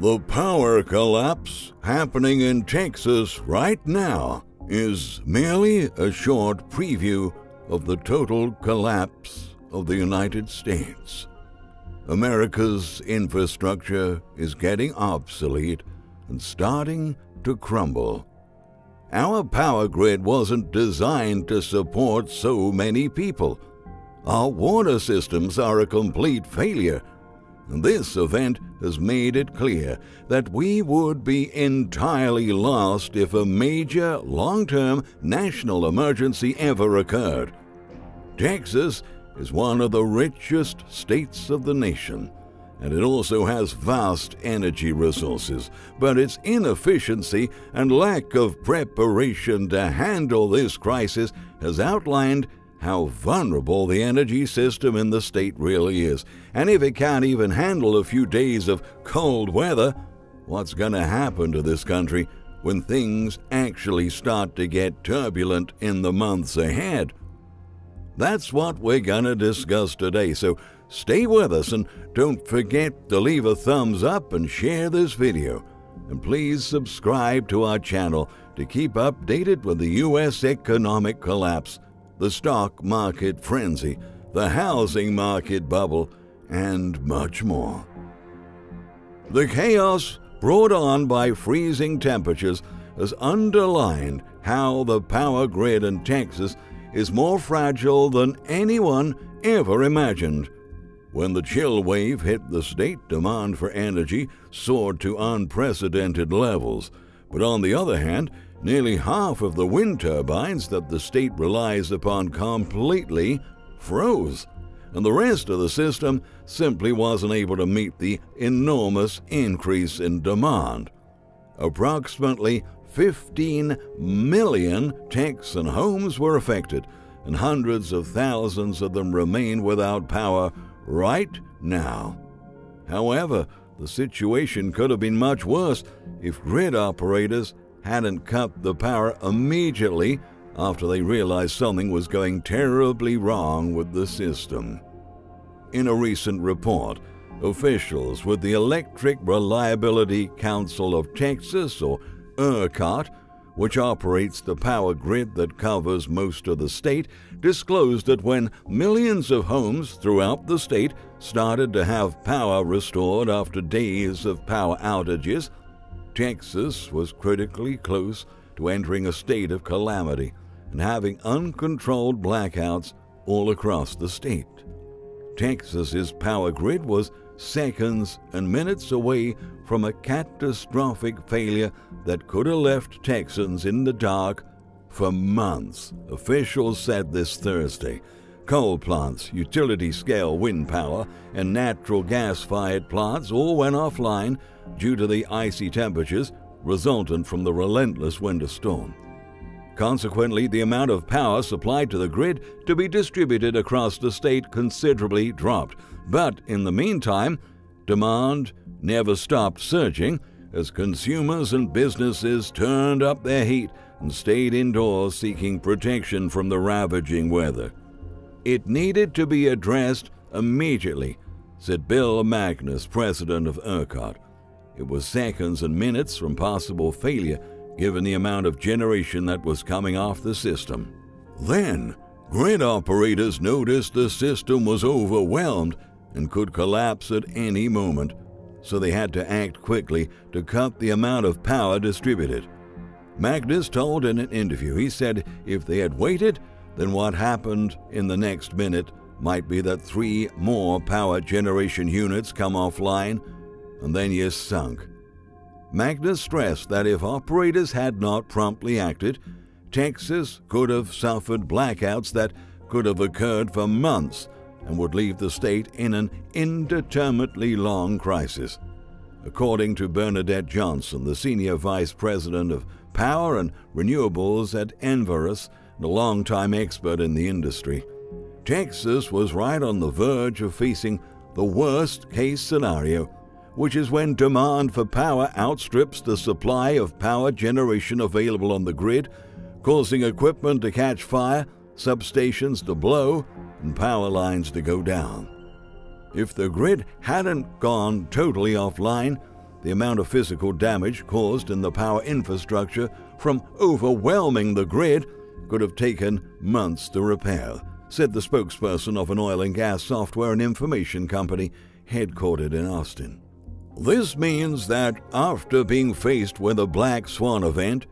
The power collapse happening in Texas right now is merely a short preview of the total collapse of the United States. America's infrastructure is getting obsolete and starting to crumble. Our power grid wasn't designed to support so many people. Our water systems are a complete failure. This event has made it clear that we would be entirely lost if a major long term national emergency ever occurred. Texas is one of the richest states of the nation, and it also has vast energy resources, but its inefficiency and lack of preparation to handle this crisis has outlined how vulnerable the energy system in the state really is. And if it can't even handle a few days of cold weather, what's going to happen to this country when things actually start to get turbulent in the months ahead? That's what we're going to discuss today, so stay with us and don't forget to leave a thumbs up and share this video. And please subscribe to our channel to keep updated with the U.S. economic collapse the stock market frenzy, the housing market bubble, and much more. The chaos brought on by freezing temperatures has underlined how the power grid in Texas is more fragile than anyone ever imagined. When the chill wave hit the state, demand for energy soared to unprecedented levels. But on the other hand, Nearly half of the wind turbines that the state relies upon completely froze, and the rest of the system simply wasn't able to meet the enormous increase in demand. Approximately 15 million Texan homes were affected, and hundreds of thousands of them remain without power right now. However, the situation could have been much worse if grid operators hadn't cut the power immediately after they realized something was going terribly wrong with the system. In a recent report, officials with the Electric Reliability Council of Texas, or ERCOT, which operates the power grid that covers most of the state, disclosed that when millions of homes throughout the state started to have power restored after days of power outages, Texas was critically close to entering a state of calamity and having uncontrolled blackouts all across the state. Texas's power grid was seconds and minutes away from a catastrophic failure that could have left Texans in the dark for months, officials said this Thursday. Coal plants, utility scale wind power, and natural gas fired plants all went offline due to the icy temperatures resultant from the relentless winter storm. Consequently, the amount of power supplied to the grid to be distributed across the state considerably dropped. But in the meantime, demand never stopped surging as consumers and businesses turned up their heat and stayed indoors seeking protection from the ravaging weather. It needed to be addressed immediately, said Bill Magness, president of ERCOT. It was seconds and minutes from possible failure given the amount of generation that was coming off the system. Then, grid operators noticed the system was overwhelmed and could collapse at any moment, so they had to act quickly to cut the amount of power distributed. Magness told in an interview, he said if they had waited, then what happened in the next minute might be that three more power generation units come offline and then you're sunk. Magness stressed that if operators had not promptly acted, Texas could have suffered blackouts that could have occurred for months and would leave the state in an indeterminately long crisis. According to Bernadette Johnson, the senior vice president of power and renewables at Enverus, a longtime expert in the industry. Texas was right on the verge of facing the worst case scenario, which is when demand for power outstrips the supply of power generation available on the grid, causing equipment to catch fire, substations to blow, and power lines to go down. If the grid hadn't gone totally offline, the amount of physical damage caused in the power infrastructure from overwhelming the grid could have taken months to repair, said the spokesperson of an oil and gas software and information company headquartered in Austin. This means that after being faced with a black swan event,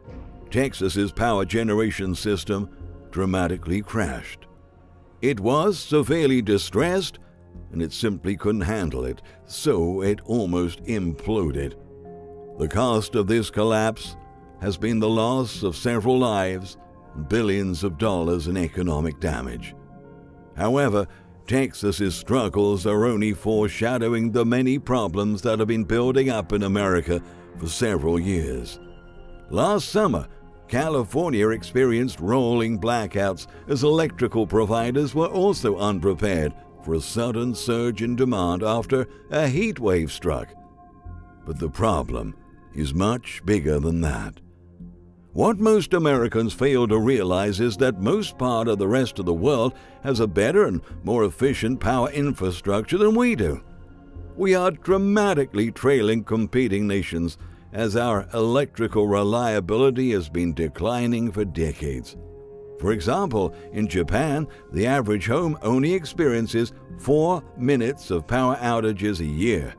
Texas's power generation system dramatically crashed. It was severely distressed and it simply couldn't handle it, so it almost imploded. The cost of this collapse has been the loss of several lives billions of dollars in economic damage. However, Texas's struggles are only foreshadowing the many problems that have been building up in America for several years. Last summer, California experienced rolling blackouts as electrical providers were also unprepared for a sudden surge in demand after a heat wave struck. But the problem is much bigger than that. What most Americans fail to realize is that most part of the rest of the world has a better and more efficient power infrastructure than we do. We are dramatically trailing competing nations as our electrical reliability has been declining for decades. For example, in Japan, the average home only experiences 4 minutes of power outages a year.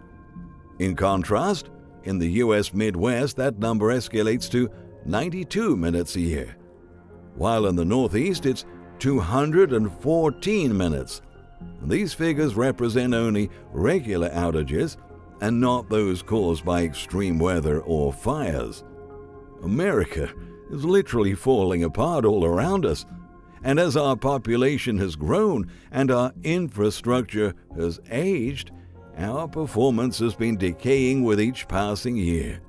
In contrast, in the US Midwest, that number escalates to 92 minutes a year, while in the Northeast, it's 214 minutes. These figures represent only regular outages and not those caused by extreme weather or fires. America is literally falling apart all around us. And as our population has grown and our infrastructure has aged, our performance has been decaying with each passing year.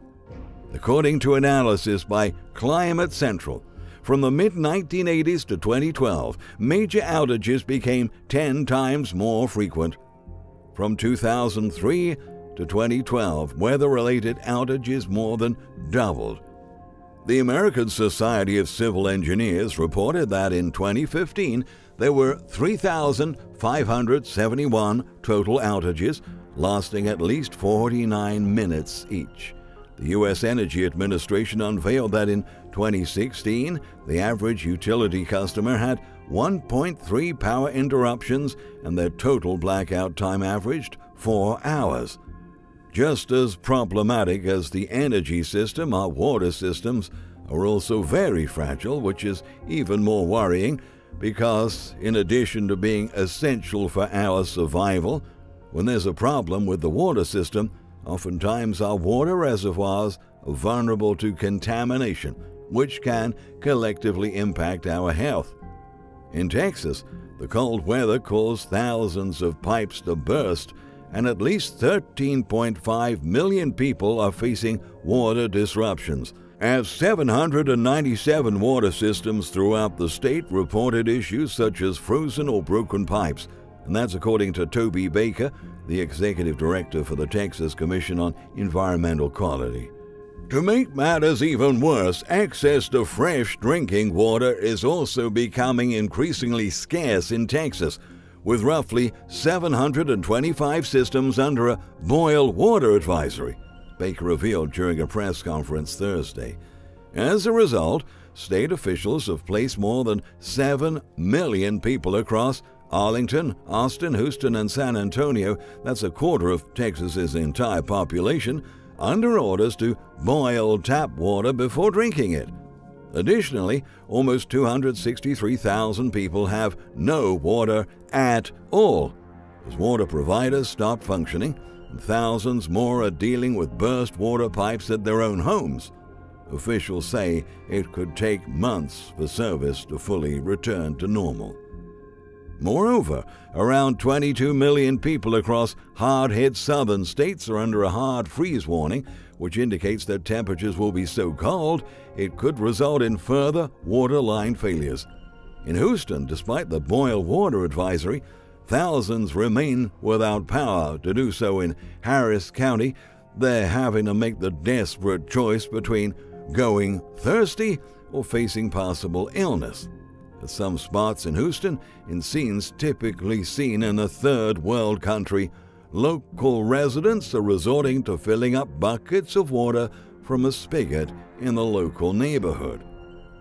According to analysis by Climate Central, from the mid 1980s to 2012, major outages became 10 times more frequent. From 2003 to 2012, weather related outages more than doubled. The American Society of Civil Engineers reported that in 2015 there were 3,571 total outages, lasting at least 49 minutes each. The U.S. Energy Administration unveiled that in 2016, the average utility customer had 1.3 power interruptions and their total blackout time averaged 4 hours. Just as problematic as the energy system, our water systems are also very fragile, which is even more worrying because, in addition to being essential for our survival, when there's a problem with the water system, oftentimes our water reservoirs are vulnerable to contamination, which can collectively impact our health. In Texas, the cold weather caused thousands of pipes to burst and at least 13.5 million people are facing water disruptions. As 797 water systems throughout the state reported issues such as frozen or broken pipes, and that's according to Toby Baker, the executive director for the Texas Commission on Environmental Quality. To make matters even worse, access to fresh drinking water is also becoming increasingly scarce in Texas with roughly 725 systems under a boil water advisory, Baker revealed during a press conference Thursday. As a result, state officials have placed more than 7 million people across Arlington, Austin, Houston, and San Antonio, that's a quarter of Texas's entire population, under orders to boil tap water before drinking it. Additionally, almost 263,000 people have no water at all, as water providers stop functioning, and thousands more are dealing with burst water pipes at their own homes. Officials say it could take months for service to fully return to normal. Moreover, around 22 million people across hard hit southern states are under a hard freeze warning, which indicates that temperatures will be so cold it could result in further water line failures. In Houston, despite the boil water advisory, thousands remain without power. To do so in Harris County, they're having to make the desperate choice between going thirsty or facing possible illness. At some spots in Houston, in scenes typically seen in a third world country, local residents are resorting to filling up buckets of water from a spigot in the local neighborhood.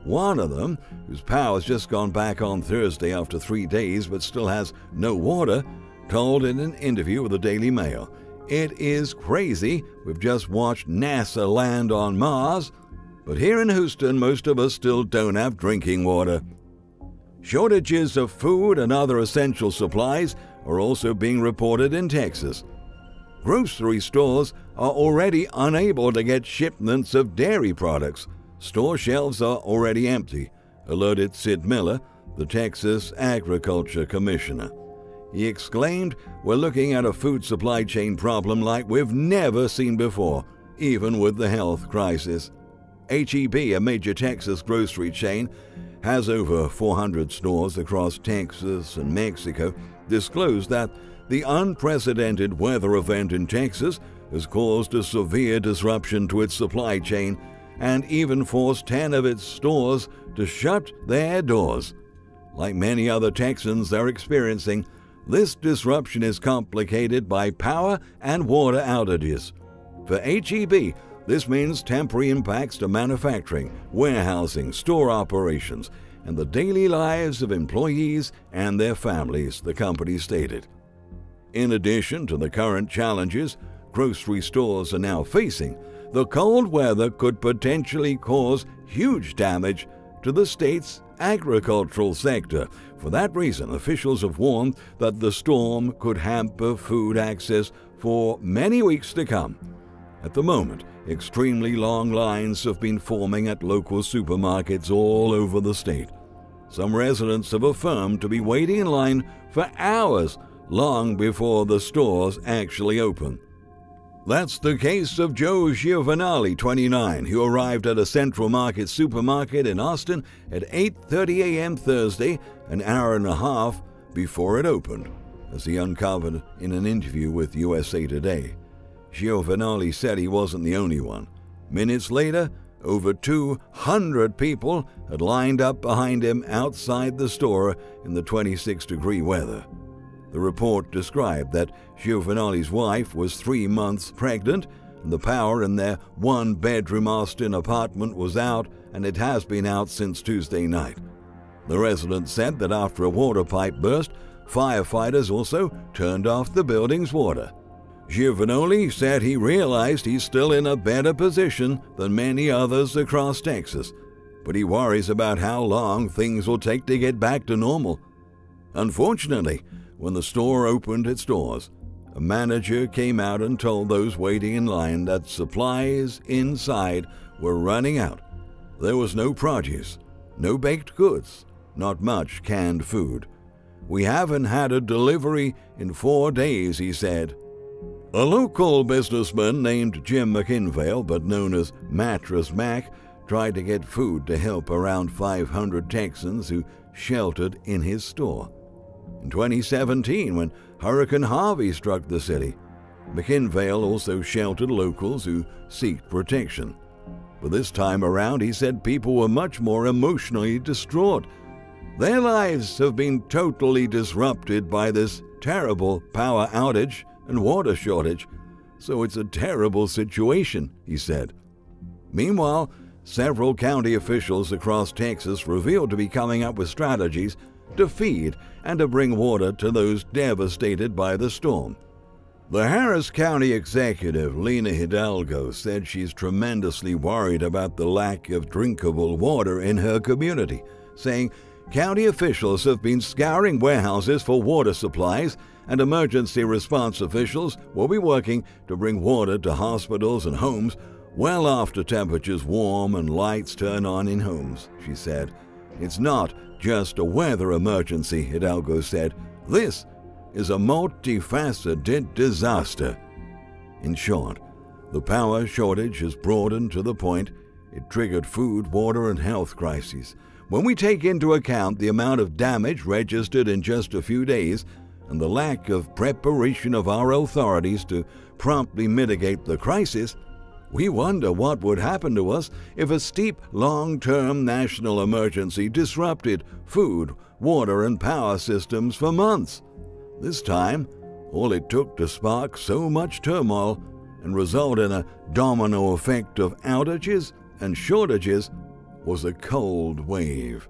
One of them, whose power's just gone back on Thursday after three days but still has no water, told in an interview with the Daily Mail, It is crazy. We've just watched NASA land on Mars, but here in Houston, most of us still don't have drinking water. Shortages of food and other essential supplies are also being reported in Texas. Grocery stores are already unable to get shipments of dairy products. Store shelves are already empty, alerted Sid Miller, the Texas Agriculture Commissioner. He exclaimed, We're looking at a food supply chain problem like we've never seen before, even with the health crisis. HEB, a major Texas grocery chain, has over 400 stores across Texas and Mexico, disclosed that the unprecedented weather event in Texas has caused a severe disruption to its supply chain and even forced 10 of its stores to shut their doors. Like many other Texans they're experiencing, this disruption is complicated by power and water outages. For HEB, this means temporary impacts to manufacturing, warehousing, store operations, and the daily lives of employees and their families, the company stated. In addition to the current challenges grocery stores are now facing, the cold weather could potentially cause huge damage to the state's agricultural sector. For that reason, officials have warned that the storm could hamper food access for many weeks to come. At the moment, extremely long lines have been forming at local supermarkets all over the state. Some residents have affirmed to be waiting in line for hours long before the stores actually open. That's the case of Joe Giovanali, 29, who arrived at a Central Market supermarket in Austin at 8:30 a.m. Thursday, an hour and a half before it opened, as he uncovered in an interview with USA Today. Giovanali said he wasn't the only one. Minutes later, over 200 people had lined up behind him outside the store in the 26 degree weather. The report described that Giovanni's wife was three months pregnant, and the power in their one bedroom Austin apartment was out, and it has been out since Tuesday night. The resident said that after a water pipe burst, firefighters also turned off the building's water. Giovanoli said he realized he's still in a better position than many others across Texas, but he worries about how long things will take to get back to normal. Unfortunately, when the store opened its doors, a manager came out and told those waiting in line that supplies inside were running out. There was no produce, no baked goods, not much canned food. We haven't had a delivery in four days, he said. A local businessman named Jim McIngvale, but known as Mattress Mack, tried to get food to help around 500 Texans who sheltered in his store in 2017 when Hurricane Harvey struck the city. McIngvale also sheltered locals who seek protection. But this time around, he said people were much more emotionally distraught. Their lives have been totally disrupted by this terrible power outage and water shortage, so it's a terrible situation, he said. Meanwhile, several county officials across Texas revealed to be coming up with strategies to feed and to bring water to those devastated by the storm. The Harris County executive, Lina Hidalgo, said she's tremendously worried about the lack of drinkable water in her community, saying county officials have been scouring warehouses for water supplies and emergency response officials will be working to bring water to hospitals and homes well after temperatures warm and lights turn on in homes, she said. It's not just a weather emergency, Hidalgo said. This is a multifaceted disaster. In short, the power shortage has broadened to the point it triggered food, water, and health crises. When we take into account the amount of damage registered in just a few days and the lack of preparation of our authorities to promptly mitigate the crisis, we wonder what would happen to us if a steep, long term national emergency disrupted food, water, and power systems for months. This time, all it took to spark so much turmoil and result in a domino effect of outages and shortages was a cold wave.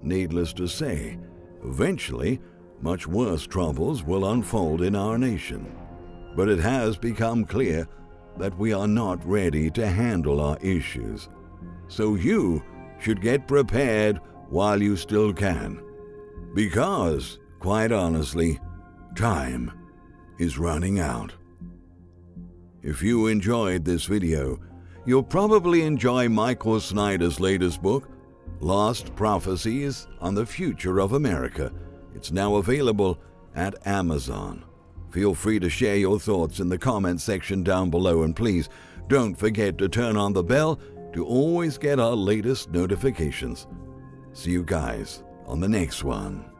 Needless to say, eventually, much worse troubles will unfold in our nation. But it has become clear that we are not ready to handle our issues. So you should get prepared while you still can. Because, quite honestly, time is running out. If you enjoyed this video, you'll probably enjoy Michael Snyder's latest book, Lost Prophecies on the Future of America. It's now available at Amazon. Feel free to share your thoughts in the comment section down below, and please don't forget to turn on the bell to always get our latest notifications. See you guys on the next one.